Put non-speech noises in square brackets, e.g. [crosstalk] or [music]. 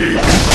Yeah. [laughs]